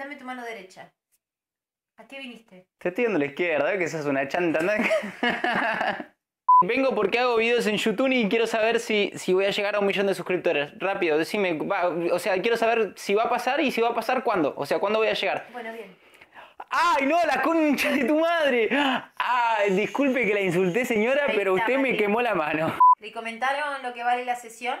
Dame tu mano derecha. ¿A qué viniste? Te estoy dando la izquierda, ¿eh? que sos una chanta. ¿no? Vengo porque hago videos en YouTube y quiero saber si, si voy a llegar a un millón de suscriptores. Rápido, decime. va- o sea, quiero saber si va a pasar y si va a pasar cuándo. O sea, cuándo voy a llegar. Bueno, bien. ¡Ay, no! ¡La concha de tu madre! ¡Ay, disculpe que la insulté, señora, Ahí pero está, usted me quemó la mano! ¿Le comentaron lo que vale la sesión?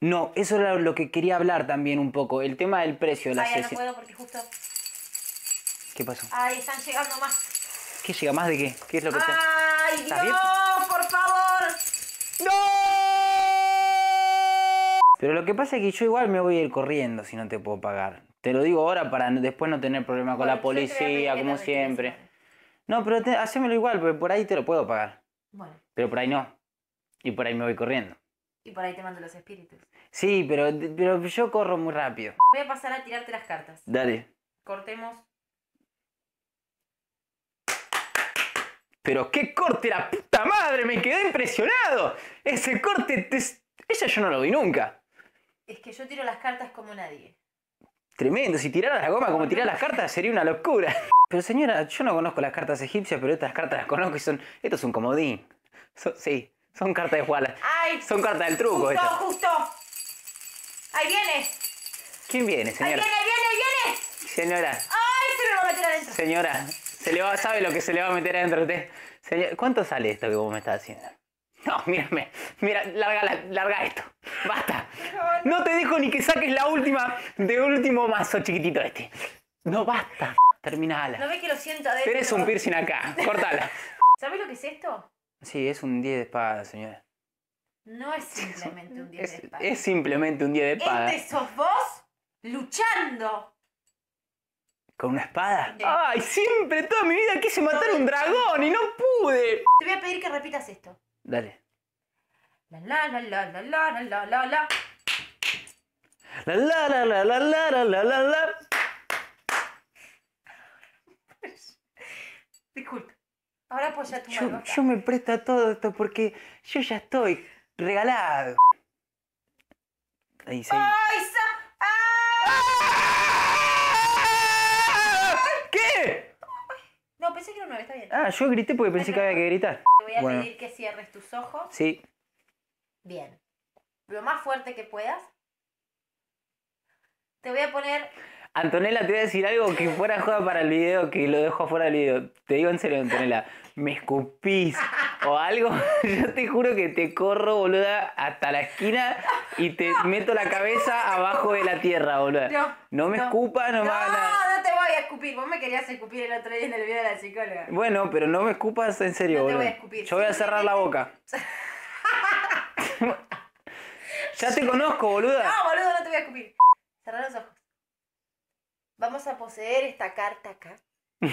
No, eso era lo que quería hablar también un poco. El tema del precio de la Ah, ya no puedo porque justo. ¿Qué pasó? Ay, están llegando más. ¿Qué llega más de qué? ¿Qué es lo que está? ¡Ay, ¿Estás bien? no! ¡Por favor! ¡No! Pero lo que pasa es que yo igual me voy a ir corriendo si no te puedo pagar. Te lo digo ahora para después no tener problema con Bueno, la policía, como siempre. No, pero te- hacémelo igual, porque por ahí te lo puedo pagar. Bueno, Pero por ahí no. Y por ahí me voy corriendo. Y por ahí te mando los espíritus. Sí, pero, pero yo corro muy rápido. Voy a pasar a tirarte las cartas. Dale. Cortemos. Pero qué corte la puta madre, me quedé impresionado. Ese corte, te- ese yo no lo vi nunca. Es que yo tiro las cartas como nadie. Tremendo, si tirara la goma como tirar las cartas sería una locura. Pero señora, yo no conozco las cartas egipcias, pero estas cartas las conozco y son. Esto es un comodín. Sí, son cartas de jugar. ¡Ay! Son cartas del truco ¡Justo, estas. justo! ¡Ahí viene! ¿Quién viene, ¡Ahí señora? viene, ahí viene, ahí viene! Señora, ¡Ay! Se me va a meter adentro. señora, se le va, ¿sabe lo que se le va a meter adentro a usted? Señor, ¿cuánto sale esto que vos me estás haciendo? No, mírame, mira, larga, la- larga esto. Basta. No te dejo ni que saques la última de último mazo chiquitito este. No, basta. ¿No Terminala. ve que lo siento adentro? Tenés un piercing acá, cortala. ¿Sabes lo que es esto? Sí, es un 10 de espada, señora. No es simplemente un 10 Es, de espada. es simplemente un 10 de espada. Este sos vos luchando. ¿Con una espada? Ay, siempre, toda mi vida quise matar un dragón y no pude. Te voy a pedir que repitas esto. Dale. La la la la la la la la la la. La la la la la la la la la la. Disculpe. Ahora tu Yo, mano. yo me presto a todo esto porque yo ya estoy regalado. Ahí sí. ¡Ay, sa- ¡Ah! ¿Qué? No, pensé que era un 9, está bien. Ah, yo grité porque pensé que había que gritar. Te voy a Bueno. pedir que cierres tus ojos. Sí. Bien. Lo más fuerte que puedas. Te voy a poner. Antonella, te voy a decir algo que fuera joda para el video, que lo dejo afuera del video. Te digo en serio, Antonella, me escupís o algo, yo te juro que te corro, boluda, hasta la esquina y te meto la cabeza abajo de la tierra, boluda. No, me no. escupas, no, No, me hagas nada. no te voy a escupir. Vos me querías escupir el otro día en el video de la psicóloga. Bueno, pero no me escupas en serio, No te voy a escupir. Yo voy a cerrar la boca. ya te conozco, boluda. No, boludo, no te voy a escupir. Cerrar los ojos. Vamos a poseer esta carta acá.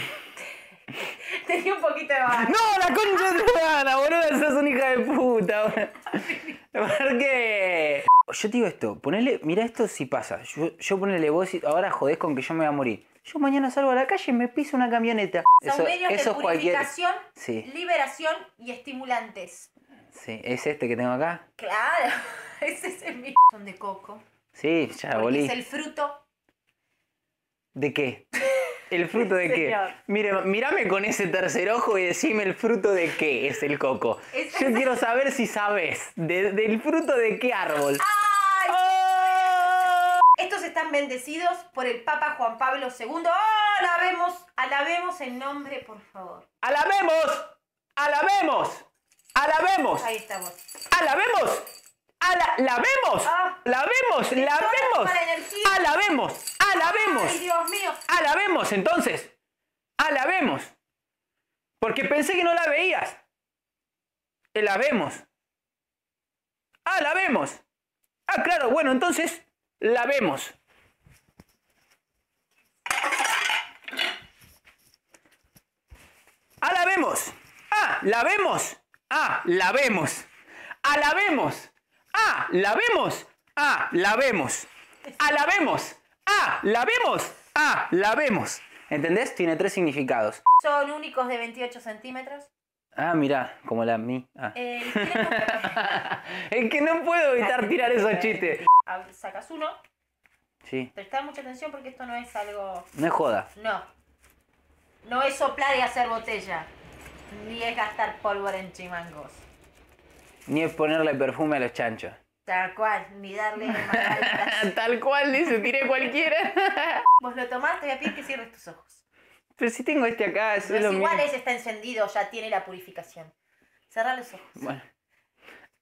Tenía un poquito de. ¡No, la concha de tu hermana, boluda! ¡Sos una hija de puta! ¿Por qué? Yo te digo esto, ponele, mira esto si pasa. Yo, yo ponele vos y ahora jodés con que yo me voy a morir. Yo mañana salgo a la calle y me piso una camioneta. Son medios de es cualquier. purificación, Sí, liberación y estimulantes. sí. ¿Es este que tengo acá? Claro, ese es el mío. Son de coco. Sí, ya bolí. es el fruto. ¿De qué? ¿El fruto de qué? Mire, mírame con ese tercer ojo y decime el fruto de qué es el coco. Yo quiero saber si sabes de- del fruto de qué árbol. ¡Ay! ¡Oh! Estos están bendecidos por el Papa Juan Pablo II. ¡Oh! Alabemos, alabemos el nombre, por favor. ¡Alabemos! ¡Alabemos! ¡Alabemos! Ahí estamos. ¡Alabemos! ¡Ala ¡Lavemos! Ah. ¡Lavemos! para energía. ¡Alabemos! ¡Alabemos! ¡Ay, Dios mío! ¡Alabemos entonces! ¡Alabemos! Porque pensé que no la veías. ¡Alabemos! ¡Alabemos! Ah, claro, bueno, entonces, lavemos. ¡Alabemos! ¡Ah! ¡Lavemos! ¡Ah! ¡Lavemos! ¡Alabemos! ¡Ah! ¡Lavemos! ¡Ah! ¡Lavemos! ¡Alabemos! ¡Ah! ¡Lavemos! ¡Ah! ¡Lavemos! ¿Entendés? Tiene tres significados. Son únicos de 28 centímetros. Ah, mirá, como la mi. Ah. Eh, ¿tienen un- es que no puedo evitar tirar esos chistes. Sacas uno. Sí. Prestar mucha atención porque esto no es algo. No es joda. No. No es soplar y hacer botella. Ni es gastar pólvora en chimangos. Ni es ponerle perfume a los chanchos. Tal cual, ni darle margaritas. Tal cual, dice, tiré cualquiera. Vos lo tomás, te voy a pedir que cierres tus ojos. Pero si tengo este acá, es lo igual ese está encendido, ya tiene la purificación. Cerrá los ojos. Bueno.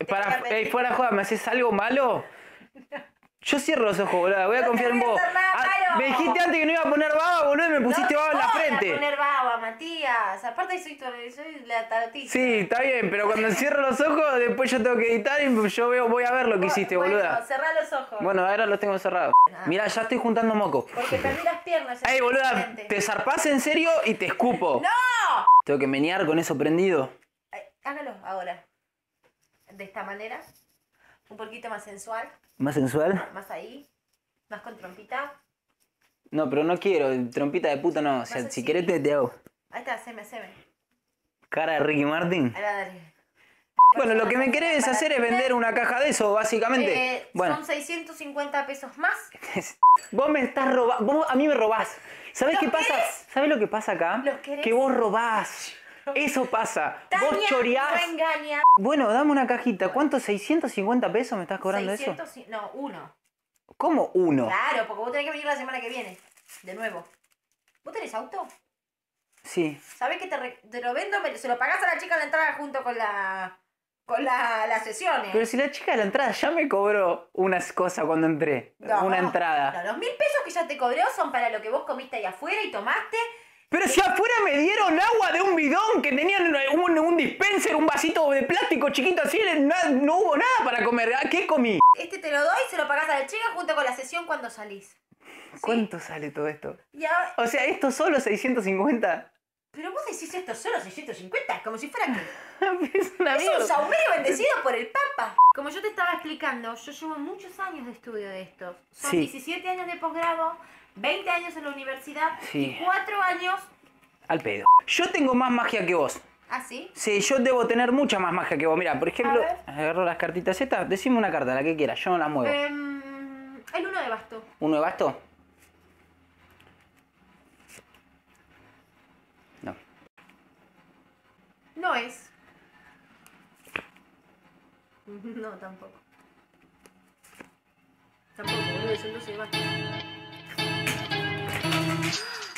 Para, ey, fuera joda, ¿me haces algo malo? Yo cierro los ojos, boludo. Voy a No confiar en vos. Ah, me dijiste antes que no iba a poner baba, boludo, y me pusiste No baba en la frente. poner baba, Matías. Aparte soy, tu, soy la tarotista. Sí, está bien, pero cuando cierro los ojos, después yo tengo que editar y yo veo, voy a ver lo que hiciste, bueno, boluda. cerrá los ojos. Bueno, ahora los tengo cerrados. Mirá, ya estoy juntando moco. Porque perdí las piernas. Ey, es boluda, diferente. te zarpás en serio y te escupo. ¡No! Tengo que menear con eso prendido. Ay, Hágalo ahora. De esta manera. Un poquito más sensual. ¿Más sensual? Más ahí. Más con trompita. No, pero no quiero, trompita de puta no. O sea, si querés te, te hago. Ahí está, haceme, haceme. Cara de Ricky Martin. Ahí va, dale. Bueno, lo que me querés hacer es vender una caja de eso, básicamente. Eh, bueno, Son 650 pesos más. vos me estás robando, vos a mí me robás. ¿Sabés ¿Los qué pasa? ¿Sabés lo que pasa acá? Que vos robás. Eso pasa. vos choreás. No engaña. Bueno, dame una cajita. ¿Cuánto? ¿650 pesos me estás cobrando 600, y- No, uno. eso? ¿Cómo uno? Claro, porque vos tenés que venir la semana que viene. De nuevo. ¿Vos tenés auto? Sí. ¿Sabés que te, re- te lo vendo? me- se lo pagás a la chica en la entrada junto con la. con la, las sesiones. Pero si la chica de la entrada ya me cobró unas cosas cuando entré. No, una no, entrada. los mil pesos que ya te cobró son para lo que vos comiste ahí afuera y tomaste. Pero si afuera me dieron agua de un bidón que tenían un, un dispenser, un vasito de plástico chiquito así, na- no hubo nada para comer. ¿A ¿Qué comí? Este te lo doy, se lo pagás a la chica junto con la sesión cuando salís. ¿Cuánto sale todo esto? O sea, esto solo 650. Pero vos decís esto solo 650, como si fuera que. es un saumerio bendecido por el Papa. Como yo te estaba explicando, yo llevo muchos años de estudio de esto. Son Sí. 17 años de posgrado, 20 años en la universidad Sí. y 4 años. Al pedo. Yo tengo más magia que vos. ¿Así? Sí, yo debo tener mucha más magia que vos. Mira, por ejemplo, agarro las cartitas estas. Decime una carta, la que quieras. Yo no la muevo. Em, el uno de basto. ¿Uno de basto? No es. No, tampoco. Tampoco, boludo, es un 12.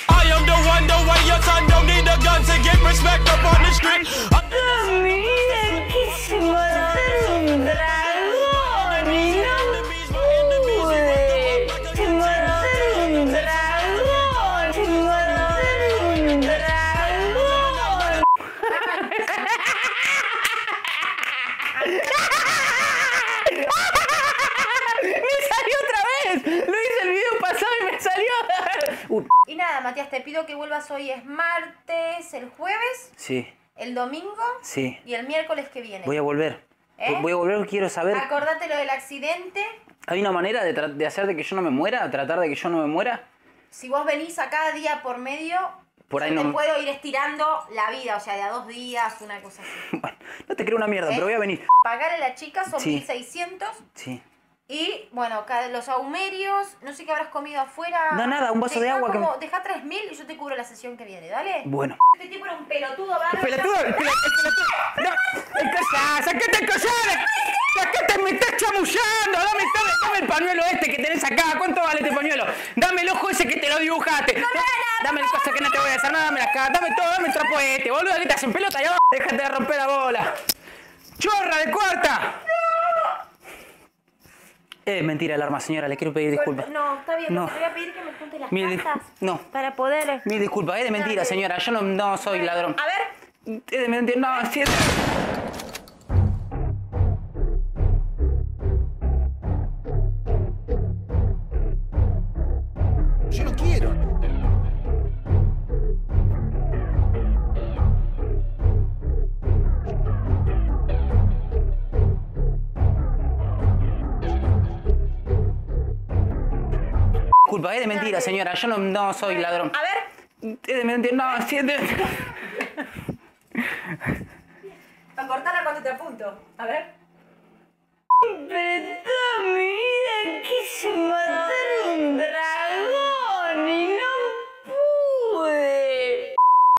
I am the one, the way your son don't need a gun to get respect up on the street. Nada, Matías, te pido que vuelvas hoy. Es martes, el jueves, Sí, el domingo sí. y el miércoles que viene. Voy a volver. ¿Eh? Voy a volver, quiero saber. Acordate lo del accidente. ¿Hay una manera de, hacer de que yo no me muera? ¿Tratar de que yo no me muera? Si vos venís a cada día por medio, Por ahí te no- puedo ir estirando la vida, o sea, de a dos días, una cosa así. Bueno, no te creo una mierda, ¿Eh? pero voy a venir. Pagarle a la chica son Sí. 1600 Sí. Y, bueno, los ahumerios, no sé qué habrás comido afuera. No, nada, un vaso de agua que como- me- Deja 3000 y yo te cubro la sesión que viene, dale. Bueno. Este tipo era un pelotudo bárbaro. ¡Pelotudo! ¡El pelo- el pelotudo! ¡No! ¡El collar! ¡Saquete el collar! ¡Saquete! ¡Me estás chamullando! Dame, dame, dame el pañuelo este que tenés acá. ¿Cuánto vale este pañuelo? Dame el ojo ese que te lo dibujaste. dame el cosa que no te voy a hacer nada. Dame la cara. Dame todo. Dame el trapo este. Boludo, que te hacen pelota allá abajo. Déjate de romper la bola. ¡Chorra de cuarta! Eh, mentira el arma, señora. Le quiero pedir disculpas. No, está bien, No. te voy a pedir que me juntes las Mil cartas. no. Para poder. Mil disculpas, es de mentira, señora. Yo no, no soy ladrón. A ver, Es de mentira. No, es- Disculpa, es de mentira, señora. Yo no, no soy ladrón. a ver. Es de mentira. No, sí, es de... A cortarla cuando te apunto. A ver. Pero toda mi vida quise matar un dragón.